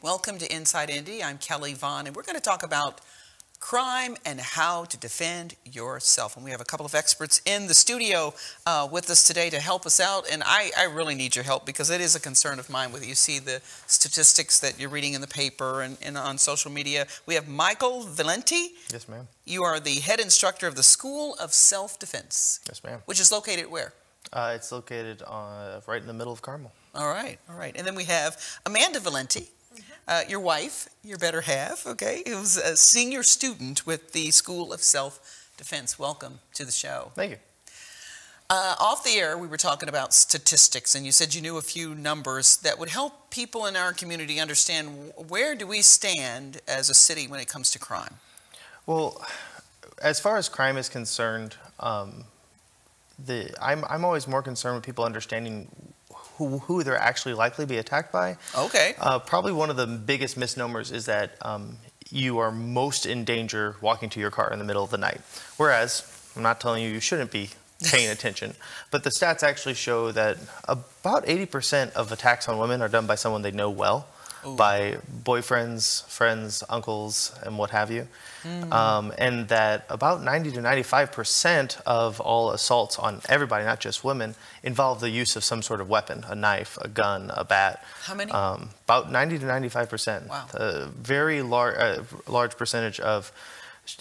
Welcome to Inside Indy. I'm Kelly Vaughn, and we're going to talk about crime and how to defend yourself. And we have a couple of experts in the studio uh, with us today to help us out. And I, I, really need your help because it is a concern of mine. Whether you see the statistics that you're reading in the paper and, and on social media, we have Michael Valenti. Yes, ma'am. You are the head instructor of the School of Self-Defense. Yes, ma'am. Which is located where? Uh, it's located uh, right in the middle of Carmel. All right, all right. And then we have Amanda Valenti, uh, your wife, your better half, okay, who's a senior student with the School of Self-Defense. Welcome to the show. Thank you. Uh, off the air, we were talking about statistics, and you said you knew a few numbers that would help people in our community understand where do we stand as a city when it comes to crime? Well, as far as crime is concerned, um, the I'm, I'm always more concerned with people understanding who, who they're actually likely to be attacked by. Okay. Uh, probably one of the biggest misnomers is that um, you are most in danger walking to your car in the middle of the night. Whereas, I'm not telling you you shouldn't be paying attention, but the stats actually show that about 80% of attacks on women are done by someone they know well. Ooh. by boyfriends, friends, uncles, and what have you. Mm. Um, and that about 90 to 95% of all assaults on everybody, not just women, involve the use of some sort of weapon a knife, a gun, a bat. How many? Um, about 90 to 95%. Wow. A very lar- uh, large percentage of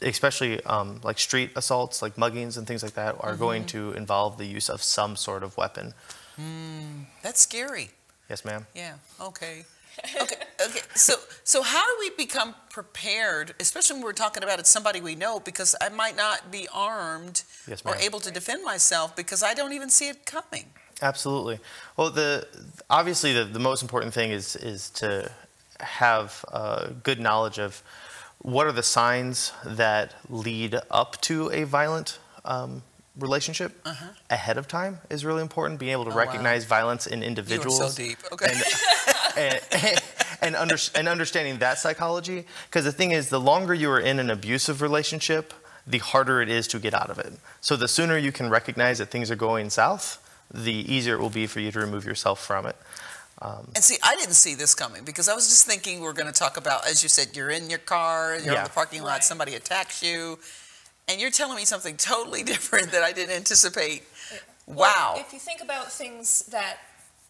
especially um, like street assaults, like muggings and things like that, are mm-hmm. going to involve the use of some sort of weapon. Mm, that's scary. Yes, ma'am. Yeah. Okay okay, okay. So, so how do we become prepared, especially when we're talking about it's somebody we know, because I might not be armed yes, or able to defend myself because I don't even see it coming. Absolutely. Well, the obviously the, the most important thing is is to have uh, good knowledge of what are the signs that lead up to a violent um, relationship uh -huh. ahead of time is really important. Being able to oh, recognize wow. violence in individuals. You are so deep. Okay. And, and, and, under, and understanding that psychology. Because the thing is, the longer you are in an abusive relationship, the harder it is to get out of it. So the sooner you can recognize that things are going south, the easier it will be for you to remove yourself from it. Um, and see, I didn't see this coming because I was just thinking we're going to talk about, as you said, you're in your car, you're yeah. in the parking lot, right. somebody attacks you, and you're telling me something totally different that I didn't anticipate. Well, wow. If you think about things that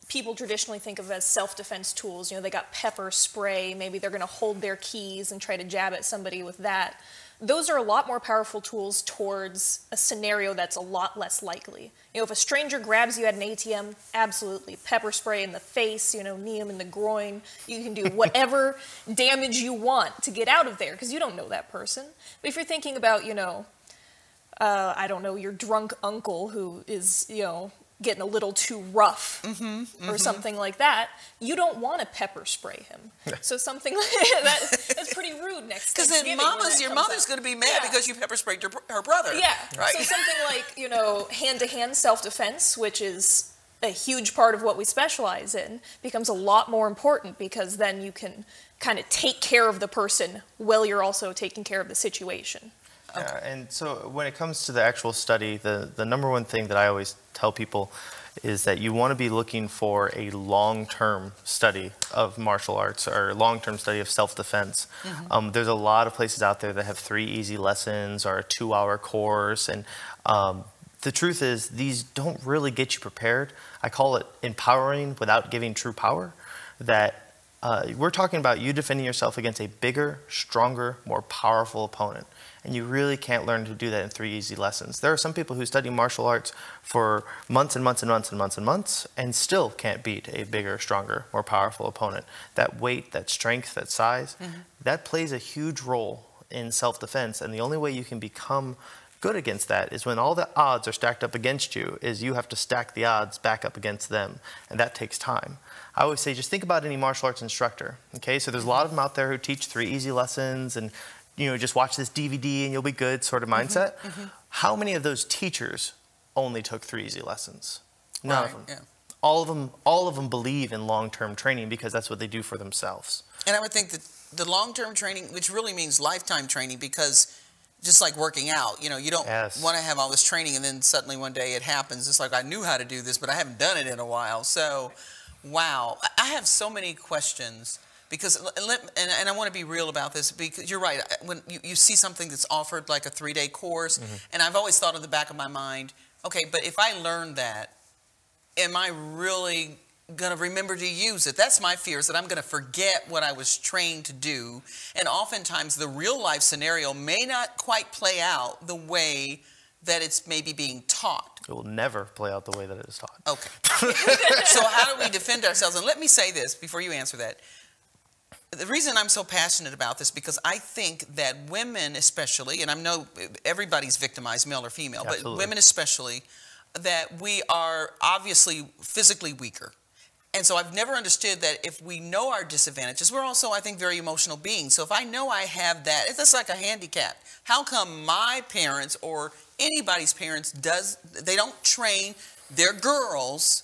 people traditionally think of as self-defense tools. You know, they got pepper spray, maybe they're going to hold their keys and try to jab at somebody with that. Those are a lot more powerful tools towards a scenario that's a lot less likely. You know, if a stranger grabs you at an ATM, absolutely. Pepper spray in the face, you know, knee him in the groin. You can do whatever damage you want to get out of there because you don't know that person. But if you're thinking about, you know, uh, I don't know, your drunk uncle who is, you know, getting a little too rough mm -hmm, mm -hmm. or something like that, you don't want to pepper spray him. so something like that, that's pretty rude next Because then mama's, your mother's going to be mad yeah. because you pepper sprayed your, her brother. Yeah. Right. So something like, you know, hand-to-hand self-defense, which is a huge part of what we specialize in, becomes a lot more important because then you can kind of take care of the person while you're also taking care of the situation. Okay. Yeah, and so when it comes to the actual study, the, the number one thing that I always tell people is that you want to be looking for a long-term study of martial arts or long-term study of self-defense. Mm -hmm. um, there's a lot of places out there that have three easy lessons or a two-hour course, and um, the truth is these don't really get you prepared. I call it empowering without giving true power. That uh, we're talking about you defending yourself against a bigger, stronger, more powerful opponent and you really can't learn to do that in three easy lessons. There are some people who study martial arts for months and months and months and months and months and still can't beat a bigger, stronger, more powerful opponent. That weight, that strength, that size, mm -hmm. that plays a huge role in self-defense and the only way you can become good against that is when all the odds are stacked up against you is you have to stack the odds back up against them and that takes time. I always say just think about any martial arts instructor. Okay, so there's a lot of them out there who teach three easy lessons and you know, just watch this DVD and you'll be good sort of mm-hmm, mindset. Mm -hmm, mm -hmm. How many of those teachers only took three easy lessons? None right, of them. Yeah. All of them, all of them believe in long-term training because that's what they do for themselves. And I would think that the long-term training, which really means lifetime training, because just like working out, you know, you don't yes. want to have all this training and then suddenly one day it happens. It's like I knew how to do this, but I haven't done it in a while. So, wow, I have so many questions Because, and, and I want to be real about this because you're right. When you, you see something that's offered like a three day course, mm-hmm. and I've always thought in the back of my mind, okay, but if I learn that, am I really going to remember to use it. That's my fear is that I'm going to forget what I was trained to do. And oftentimes the real life scenario may not quite play out the way that it's maybe being taught. It will never play out the way that it is taught. Okay. so how do we defend ourselves? And let me say this before you answer that. The reason I'm so passionate about this because I think that women especially, and I know everybody's victimized, male or female, Absolutely. but women especially, that we are obviously physically weaker and so I've never understood that if we know our disadvantages, we're also, I think, very emotional beings. So if I know I have that, it's just like a handicap. How come my parents or anybody's parents does they don't train their girls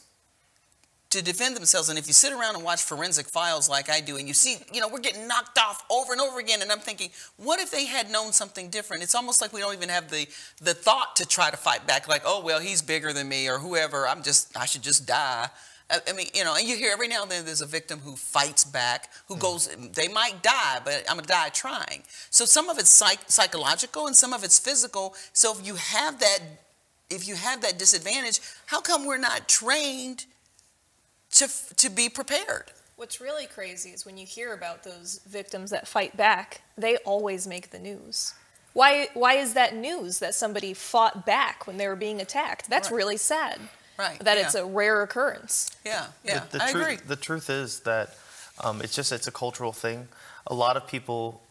to defend themselves? And if you sit around and watch forensic files like I do, and you see, you know, we're getting knocked off over and over again, and I'm thinking, what if they had known something different? It's almost like we don't even have the the thought to try to fight back. Like, oh well, he's bigger than me, or whoever. I'm just, I should just die. I mean, you know, and you hear every now and then there's a victim who fights back, who mm. goes, they might die, but I'm gonna die trying. So some of it's psych psychological and some of it's physical. So if you have that, if you have that disadvantage, how come we're not trained to, to be prepared? What's really crazy is when you hear about those victims that fight back, they always make the news. Why, why is that news that somebody fought back when they were being attacked? That's right. really sad. Right. That yeah. it's a rare occurrence. Yeah, yeah. The, the I truth, agree. The truth is that um, it's just it's a cultural thing. A lot of people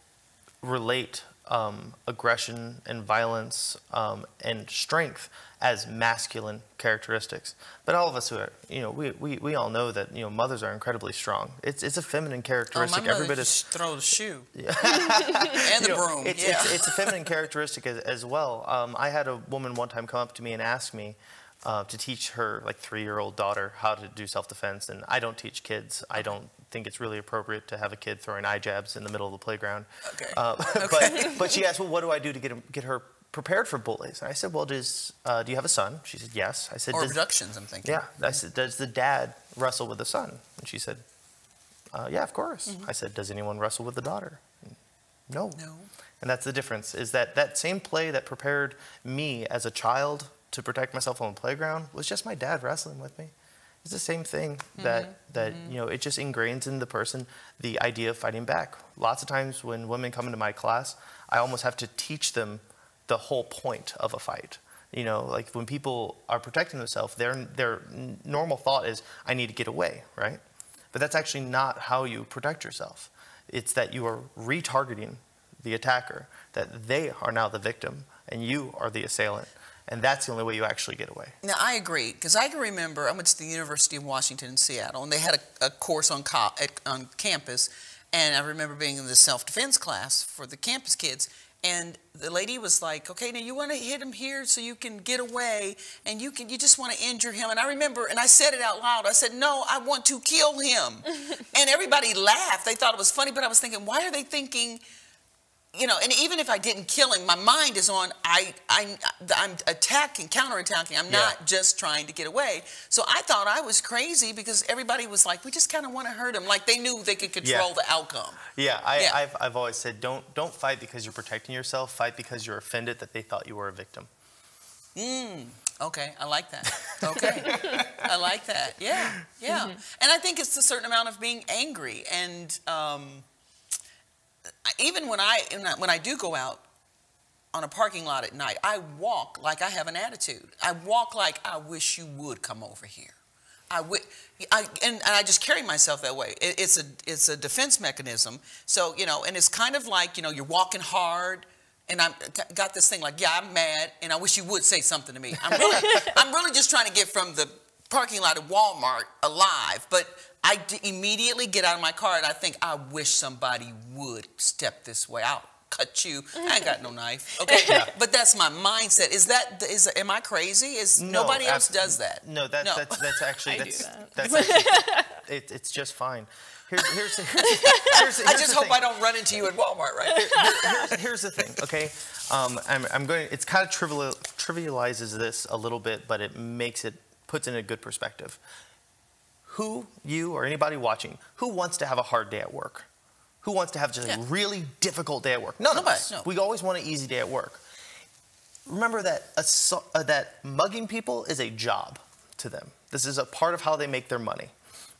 relate um, aggression and violence um, and strength as masculine characteristics. But all of us who are, you know, we, we, we all know that, you know, mothers are incredibly strong. It's, it's a feminine characteristic. Oh, my Every bit just of, throw the shoe. Yeah. and the you know, broom. It's, yeah. it's, it's, a feminine characteristic as, as well. Um, I had a woman one time come up to me and ask me, uh, to teach her like three-year-old daughter how to do self-defense. And I don't teach kids. I don't think it's really appropriate to have a kid throwing eye jabs in the middle of the playground. Okay. Uh, okay. But, but she asked, well, what do I do to get, get her prepared for bullies? And I said, well, does, uh, do you have a son? She said, yes. I said, or abductions, I'm thinking. Yeah. I said, does the dad wrestle with the son? And she said, uh, yeah, of course. Mm -hmm. I said, does anyone wrestle with the daughter? No. No. And that's the difference, is that that same play that prepared me as a child to protect myself on the playground was just my dad wrestling with me. It's the same thing that mm-hmm. that mm-hmm. you know it just ingrains in the person the idea of fighting back. Lots of times when women come into my class, I almost have to teach them the whole point of a fight. You know, like when people are protecting themselves, their their normal thought is I need to get away, right? But that's actually not how you protect yourself. It's that you are retargeting the attacker, that they are now the victim and you are the assailant. And that's the only way you actually get away. Now, I agree, because I can remember I went to the University of Washington in Seattle, and they had a, a course on, at, on campus, and I remember being in the self-defense class for the campus kids, and the lady was like, okay, now you want to hit him here so you can get away and you can, you just want to injure him. And I remember, and I said it out loud. I said, no, I want to kill him. and everybody laughed. They thought it was funny, but I was thinking, why are they thinking you know, and even if I didn't kill him, my mind is on I, I I'm attacking, counterattacking. I'm yeah. not just trying to get away. So I thought I was crazy because everybody was like, we just kind of want to hurt him, like they knew they could control yeah. the outcome. Yeah, I, yeah. I've I've always said don't don't fight because you're protecting yourself. Fight because you're offended that they thought you were a victim. Mm. Okay, I like that. Okay, I like that. Yeah, yeah. Mm -hmm. And I think it's a certain amount of being angry and. Um, even when I when I do go out on a parking lot at night, I walk like I have an attitude. I walk like I wish you would come over here. I, I and, and, I just carry myself that way. It, it's a it's a defense mechanism. So you know, and it's kind of like you know you're walking hard, and I'm got this thing like yeah I'm mad, and I wish you would say something to me. I'm really I'm really just trying to get from the parking lot at Walmart alive, but I immediately get out of my car and I think, I wish somebody would step this way. I'll cut you. I ain't got no knife. Okay, yeah. but that's my mindset. Is that is am I crazy? Is no, nobody else does that? No, that, no. that's that's actually that's that. that's actually, it, it's just fine. Here's, here's, here's, here's, I just hope thing. I don't run into you at Walmart, right? Here, here's, the thing, okay? Um, I'm, I'm going. It's kind of trivial, trivializes this a little bit, but it makes it puts in a good perspective who, you or anybody watching, who wants to have a hard day at work? Who wants to have just yeah. a really difficult day at work? None Nobody, of us. No. We always want an easy day at work. Remember that uh, that mugging people is a job to them. This is a part of how they make their money.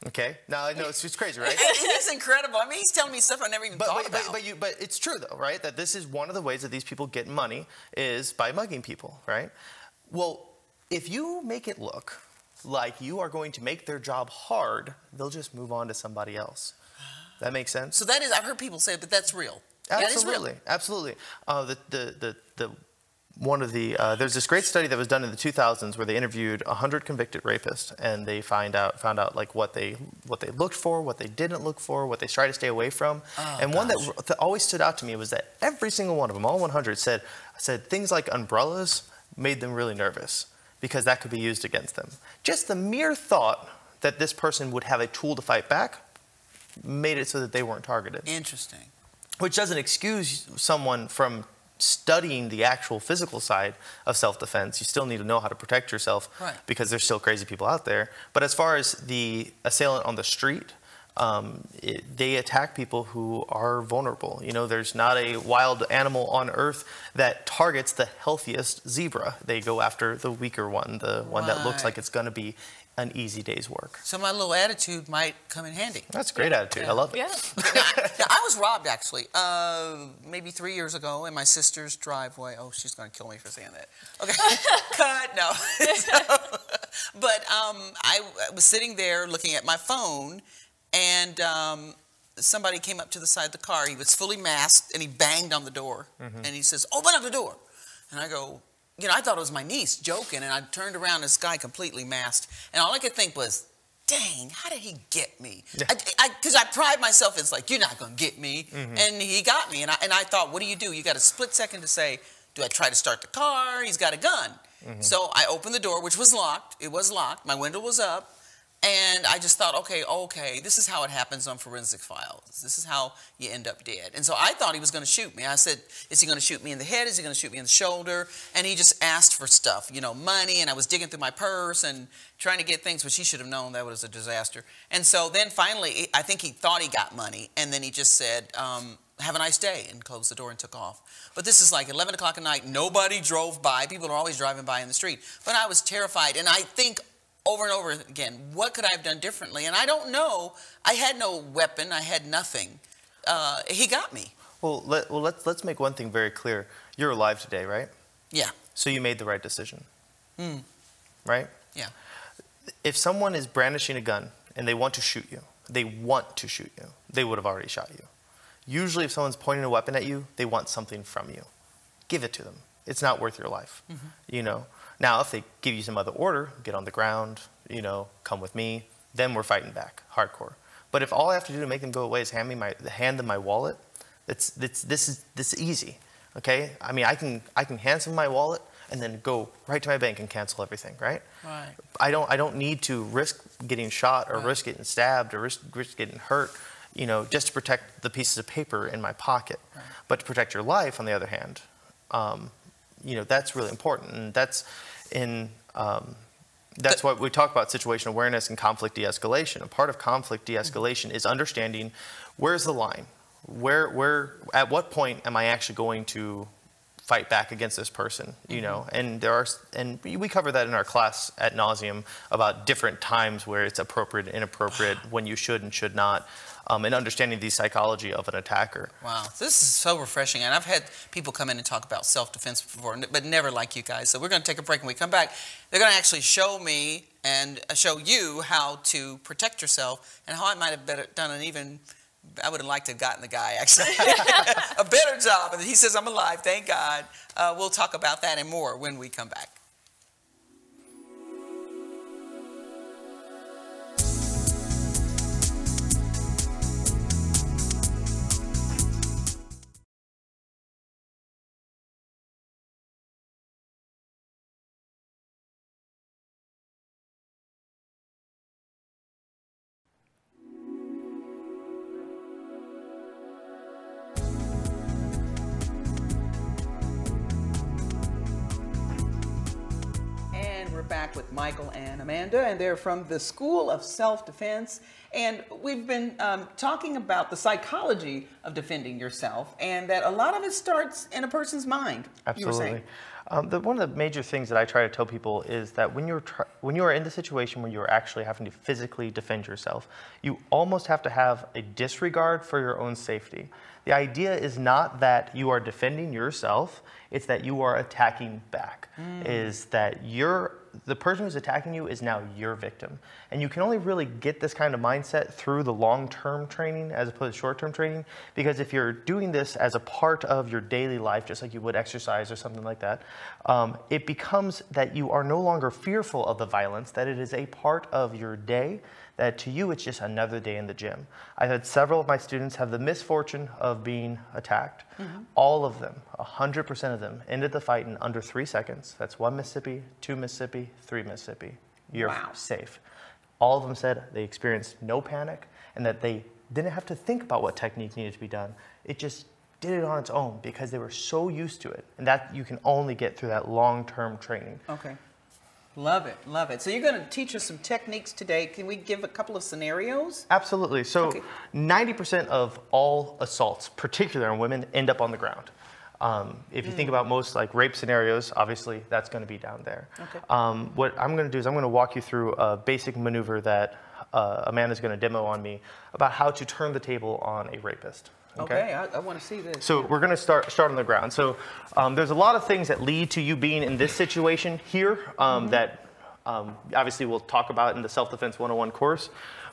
Okay. Now I know it's just crazy, right? it is incredible. I mean, he's telling me stuff I never even but, thought but, about. But, but, you, but it's true though, right? That this is one of the ways that these people get money is by mugging people, right? Well, if you make it look like you are going to make their job hard, they'll just move on to somebody else. That makes sense. So that is, I've heard people say, but that's real. Absolutely, absolutely. Uh, the, the, the, the one of the uh, there's this great study that was done in the 2000s where they interviewed 100 convicted rapists and they find out found out like what they what they looked for what they didn't look for what they tried to stay away from oh, and gosh. one that, that always stood out to me was that every single one of them all 100 said said things like umbrellas made them really nervous because that could be used against them just the mere thought that this person would have a tool to fight back made it so that they weren't targeted interesting which doesn't excuse someone from studying the actual physical side of self-defense, you still need to know how to protect yourself right. because there's still crazy people out there. But as far as the assailant on the street, um, it, they attack people who are vulnerable. You know, there's not a wild animal on earth that targets the healthiest zebra. They go after the weaker one, the one that looks like it's going to be an easy day's work. So my little attitude might come in handy. That's a great attitude. Yeah. I love it. Yeah. I, I, was robbed actually, uh, maybe three years ago in my sister's driveway. Oh, she's going to kill me for saying that. Okay, cut. No. so, but um, I was sitting there looking at my phone, and um, somebody came up to the side of the car. He was fully masked, and he banged on the door, mm -hmm. and he says, "Open up the door." And I go, you know, I thought it was my niece joking, and I turned around, this guy completely masked, and all I could think was, dang, how did he get me? Because I, I, I, pride myself as like, you're not going to get me. Mm-hmm. And he got me. And I, and I thought, what do you do? You got a split second to say, do I try to start the car? He's got a gun. Mm-hmm. So I opened the door, which was locked. It was locked. My window was up. And I just thought, okay, okay, this is how it happens on forensic files. This is how you end up dead. And so I thought he was going to shoot me. I said, is he going to shoot me in the head? Is he going to shoot me in the shoulder? And he just asked for stuff, you know, money. And I was digging through my purse and trying to get things, which he should have known that was a disaster. And so then finally, I think he thought he got money. And then he just said, um, have a nice day, and closed the door and took off. But this is like 11 o'clock at night. Nobody drove by. People are always driving by in the street. But I was terrified. And I think over and over again, what could I have done differently? And I don't know. I had no weapon. I had nothing. Uh, he got me. Well, let, well, let's let's make one thing very clear. You're alive today, right? Yeah. So you made the right decision. Hmm. Right? Yeah. If someone is brandishing a gun and they want to shoot you, they want to shoot you, they would have already shot you. Usually, if someone's pointing a weapon at you, they want something from you. Give it to them. It's not worth your life. Mm -hmm. You know. Now, if they give you some other order, get on the ground, you know, come with me, then we're fighting back, hardcore. But if all I have to do to make them go away is hand me my hand them my wallet, it's, it's this is this is easy. Okay? I mean, I can I can hand them my wallet and then go right to my bank and cancel everything, right? Right. I don't I don't need to risk getting shot or right. risk getting stabbed or risk, risk getting hurt, you know, just to protect the pieces of paper in my pocket. Right. But to protect your life, on the other hand, um, you know, that's really important, and that's in um, that's what we talk about situation awareness and conflict de-escalation. A part of conflict de-escalation is understanding where's the line, where where at what point am I actually going to fight back against this person, you mm-hmm. know? And there are and we cover that in our class at nauseum about different times where it's appropriate, inappropriate, when you should and should not um, and understanding the psychology of an attacker. Wow, this is so refreshing. And I've had people come in and talk about self-defense before, but never like you guys. So we're going to take a break. and we come back, they're going to actually show me and uh, show you how to protect yourself and how I might have better, done an even I would have liked to have gotten the guy actually a better job. And he says, I'm alive, thank God. Uh, we'll talk about that and more when we come back. Back with Michael and Amanda, and they're from the School of Self Defense. And we've been um, talking about the psychology of defending yourself, and that a lot of it starts in a person's mind. Absolutely. Um, the, one of the major things that I try to tell people is that when you're when you are in the situation where you're actually having to physically defend yourself, you almost have to have a disregard for your own safety. The idea is not that you are defending yourself, it's that you are attacking back. Mm. Is that you're the person who's attacking you is now your victim. And you can only really get this kind of mindset through the long-term training as opposed to short-term training because if you're doing this as a part of your daily life, just like you would exercise or something like that, um, it becomes that you are no longer fearful of the violence, that it is a part of your day, that to you it's just another day in the gym. I've had several of my students have the misfortune of being attacked. Mm-hmm. All of them, 100% of them, ended the fight in under three seconds. That's one Mississippi, two Mississippi, three Mississippi. You're wow. safe. All of them said they experienced no panic and that they didn't have to think about what technique needed to be done. It just did it on its own because they were so used to it. And that you can only get through that long term training. Okay. Love it, love it. So you're going to teach us some techniques today. Can we give a couple of scenarios? Absolutely. So 90% of all assaults, particularly on women, end up on the ground. Um, if you mm. think about most like rape scenarios, obviously that's going to be down there. Okay. Um, what I'm going to do is I'm going to walk you through a basic maneuver that uh, Amanda's going to demo on me about how to turn the table on a rapist. Okay, okay I, I want to see this. So we're going to start start on the ground. So um, there's a lot of things that lead to you being in this situation here um, mm-hmm. that um, obviously we'll talk about in the self-defense 101 course.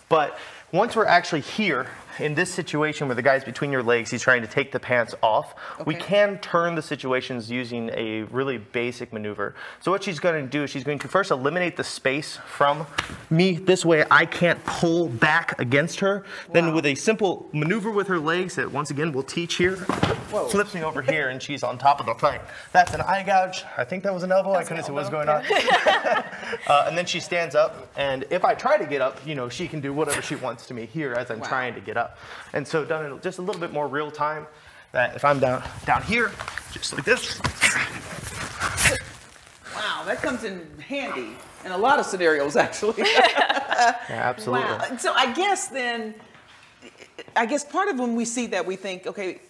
But once we're actually here in this situation where the guy's between your legs, he's trying to take the pants off, okay. we can turn the situations using a really basic maneuver. So what she's going to do is she's going to first eliminate the space from me. This way I can't pull back against her. Wow. Then with a simple maneuver with her legs that once again we'll teach here, Whoa. flips me over here and she's on top of the fight. That's an eye gouge. I think that was an elbow. That's I couldn't see what's going on. uh, and then she stands up and if I try to get up, you know, she can do whatever she wants to me here as I'm wow. trying to get up. And so done in just a little bit more real time, that if I'm down, down here, just like this. Wow, that comes in handy in a lot of scenarios, actually. yeah, absolutely. Wow. So I guess then, I guess part of when we see that, we think, okay,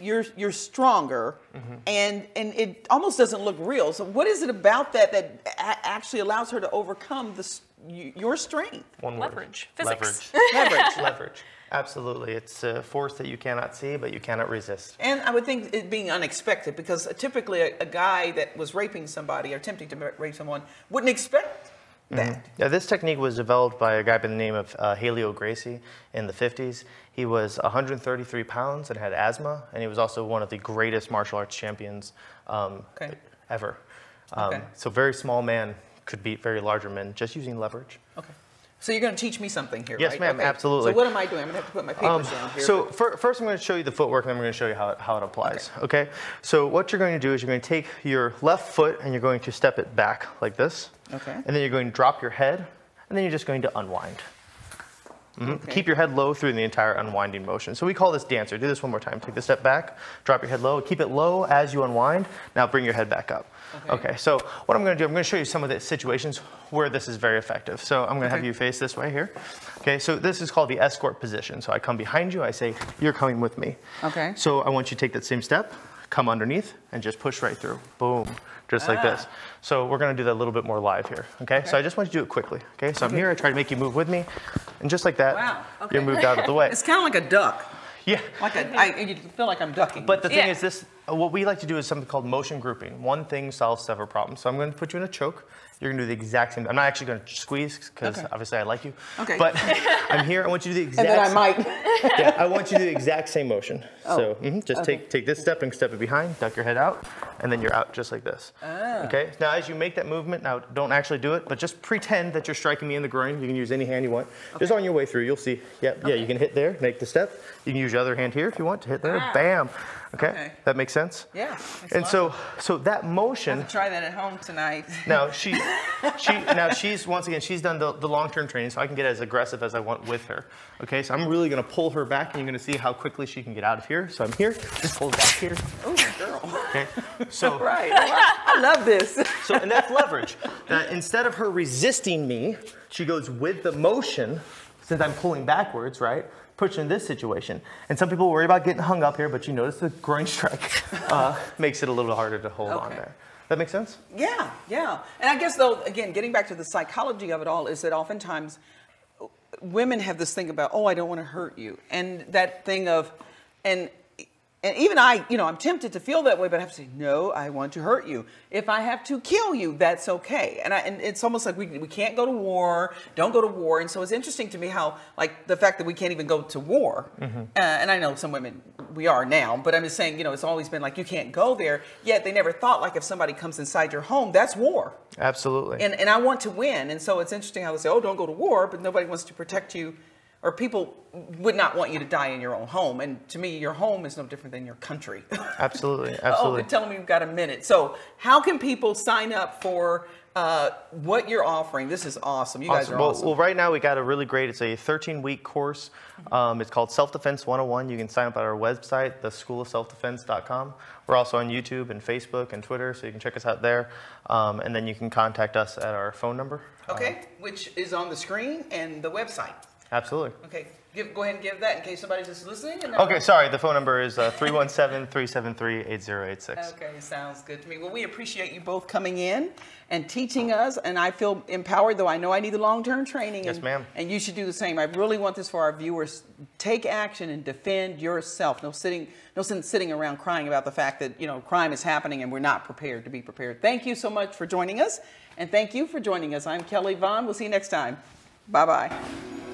you're you're stronger, mm-hmm. and and it almost doesn't look real. So what is it about that that actually allows her to overcome this your strength? One word. Leverage. Physics. Leverage. Leverage. Leverage. Absolutely. It's a force that you cannot see, but you cannot resist. And I would think it being unexpected because typically a, a guy that was raping somebody or attempting to rape someone wouldn't expect that. Mm-hmm. Yeah, this technique was developed by a guy by the name of uh, Helio Gracie in the 50s. He was 133 pounds and had asthma, and he was also one of the greatest martial arts champions um, okay. ever. Um, okay. So very small man could beat very larger men just using leverage. Okay. So you're going to teach me something here, yes, right? ma'am, okay. absolutely. So what am I doing? I'm going to have to put my papers um, down here. So for, first I'm going to show you the footwork and then I'm going to show you how it, how it applies, okay. okay? So what you're going to do is you're going to take your left foot and you're going to step it back like this. Okay. And then you're going to drop your head and then you're just going to unwind. Mm -hmm. okay. Keep your head low through the entire unwinding motion. So we call this dancer. Do this one more time. Take the step back, drop your head low, keep it low as you unwind. Now bring your head back up. Okay. okay. so what I'm going to do, I'm going to show you some of the situations where this is very effective. So I'm going to okay. have you face this way here. Okay, so this is called the escort position. So I come behind you, I say, you're coming with me. Okay. So I want you to take that same step, come underneath, and just push right through. Boom, just ah. like this. So we're going to do that a little bit more live here. Okay? okay, so I just want you to do it quickly. Okay, so I'm here, I try to make you move with me, and just like that, wow. okay. you're moved out of the way. it's kind of like a duck. Yeah. Like a, I, you feel like I'm ducking. But the thing yeah. is this, what we like to do is something called motion grouping. One thing solves several problems. So I'm going to put you in a choke. You're going to do the exact same. I'm not actually going to squeeze because okay. obviously I like you. Okay. But I'm here. I want you to do the exact. And then I might. yeah. I want you to do the exact same motion. Oh. So mm -hmm, just okay. take take this step and step it behind. Duck your head out, and then you're out just like this. Oh. Okay. Now as you make that movement, now don't actually do it, but just pretend that you're striking me in the groin. You can use any hand you want. Okay. Just on your way through, you'll see. Yep. Yeah. You can hit there. Make the step. You can use your other hand here if you want to hit there. Ah. Bam. Okay? Okay. That makes sense? Yeah. makes And so, so that motion. try that at home tonight. Now she, she now she's once again she's done the, the long-term training, so I can get as aggressive as I want with her. Okay, so I'm really gonna pull her back, and you're gonna see how quickly she can get out of here. So I'm here, just pull back here. Oh, girl. Okay, so right. Oh, I love this. so and that's leverage. That instead of her resisting me, she goes with the motion. Since I'm pulling backwards, right? Puts her in this situation. And some people worry about getting hung up here, but you notice the groin strike uh, makes it a little harder to hold on there. That makes sense? Yeah, yeah. And I guess though, again, getting back to the psychology of it all is that oftentimes women have this thing about, oh, I don't want to hurt you. And that thing of, and and even I, you know, I'm tempted to feel that way, but I have to say, no, I want to hurt you. If I have to kill you, that's okay. And, I, and it's almost like we, we can't go to war, don't go to war. And so it's interesting to me how, like, the fact that we can't even go to war. Uh, and I know some women, we are now, but I'm just saying, you know, it's always been like, you can't go there. Yet they never thought, like, if somebody comes inside your home, that's war. Absolutely. And, and I want to win. And so it's interesting how they say, oh, don't go to war, but nobody wants to protect you, or people would not want you to die in your own home. And to me, your home is no different than your country. absolutely. oh, Absolutely. they're telling me we've got a minute. So, how can people sign up for uh, what you're offering? This is awesome. You guys are well, awesome. well, right now we got a really great. It's a 13-week course. Um, it's called Self Defense 101. You can sign up at our website, theschoolofselfdefense.com. We're also on YouTube and Facebook and Twitter, so you can check us out there. Um, and then you can contact us at our phone number. okay, which is on the screen and the website. Absolutely. Okay, give, go ahead and give that in case somebody's just listening. And Okay, sorry. The phone number is uh, 317-373-8086. Okay, sounds good to me. Well, we appreciate you both coming in and teaching us, and I feel empowered, though I know I need the long-term training. Yes, and, ma'am. And you should do the same. I really want this for our viewers. Take action and defend yourself. No sitting, no sense sitting around crying about the fact that you know crime is happening and we're not prepared to be prepared. Thank you so much for joining us, and thank you for joining us. I'm Kelly Vaughn. We'll see you next time. Bye bye.